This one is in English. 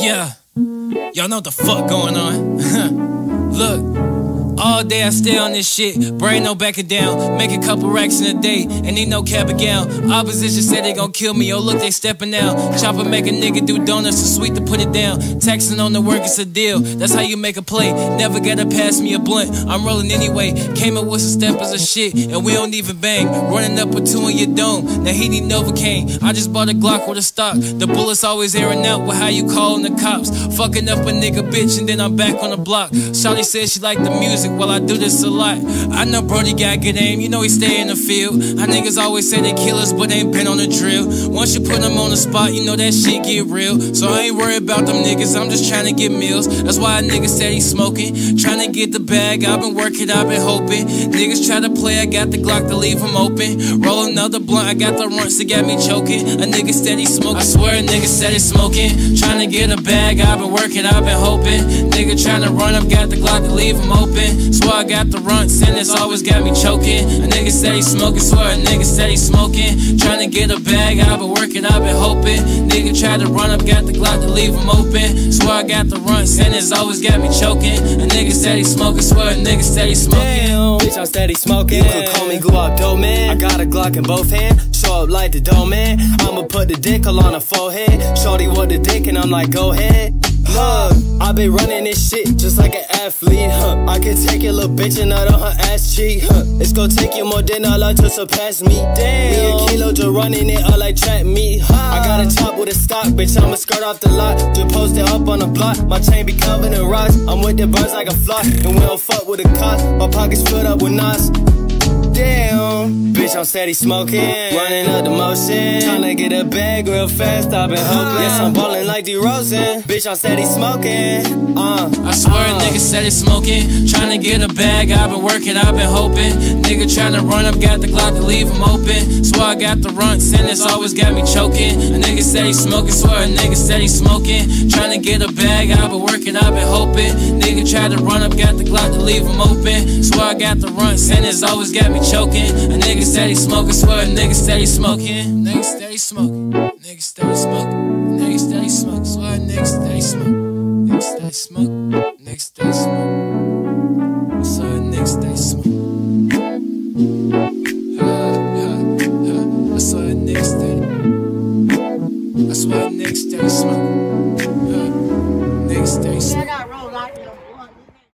Yeah, y'all know what the fuck going on. Look. All day I stay on this shit, brain no backing down. Make a couple racks in a day, and need no cap gown. Opposition said they gon' kill me, oh look, they stepping out. Chopper make a nigga do donuts, so sweet to put it down. Taxing on the work, it's a deal. That's how you make a play. Never gotta pass me a blunt. I'm rolling anyway. Came up with some steppers of shit, and we don't even bang. Running up with two in your dome. Now he need Novocaine. I just bought a Glock with a stock. The bullets always airing out with how you calling the cops. Fucking up a nigga bitch, and then I'm back on the block. Shawty said she liked the music music, well, I do this a lot. I know Brody got good aim, you know he stay in the field. I niggas always say they killers, but ain't been on the drill. Once you put them on the spot, you know that shit get real. So I ain't worried about them niggas, I'm just trying to get meals. That's why a nigga said he smoking. Trying to get the bag, I've been working, I've been hoping. Niggas try to play, I got the Glock to leave them open. Roll another blunt, I got the runts that got me choking. A nigga steady smoking, I swear a nigga steady smoking. Trying to get a bag, I've been working, I've been hoping. Nigga trying to run up, got the Glock to leave them open. Swear I got the runts and it's always got me choking. A nigga he smoking, swear a nigga he smoking. Trying to get a bag, I've been working, I've been hoping. Nigga tried to run up, got the Glock to leave him open. Swear I got the runts and it's always got me choking. A nigga said he smoking, swear a nigga said he smoking. Damn, bitch, I'm steady smoking. You could call me Guwop dope man. I got a Glock in both hands, show up like the dough man. I'ma put the dick all on the forehead. Shorty want the dick and I'm like, go ahead. Look, I been running this shit just like an athlete, huh? I can take your little bitch and nut on her ass cheek, huh? It's gonna take you more than a lot to surpass me. Damn, me a kilo just running it all like trap meat, huh? I got a top with a stock, bitch, I'ma skirt off the lot. Just post it up on the block. My chain be covered in rocks. I'm with the birds like a flock, and we don't fuck with the cops. My pockets filled up with knots. Damn, bitch, I'm steady smoking, running up the motion, tryna get a bag real fast. I've been hoping, yes, I'm ballin' like DeRozan. Bitch, I'm steady smoking. Uh, I swear uh. a nigga steady smoking, tryna get a bag. I've been working, I've been hoping. Nigga tryna run up, got the Glock to leave him open. Swear I got the runts, and it's always got me choking. A nigga steady smoking, swear a nigga steady smoking, tryna get a bag. I've been working, I've been hoping. Tried to run up, got the Glock to leave him open. Swear I got the run, sentence always got me choking. A nigga steady smoking, swear a nigga steady smoking. Nigga steady smoking, nigga steady smoking, nigga steady smoking, swear a nigga steady smoking, nigga steady smoking, nigga steady smoking, swear a nigga steady smoking. I saw it next day. I saw it next day smoke. Uh, next day smoke.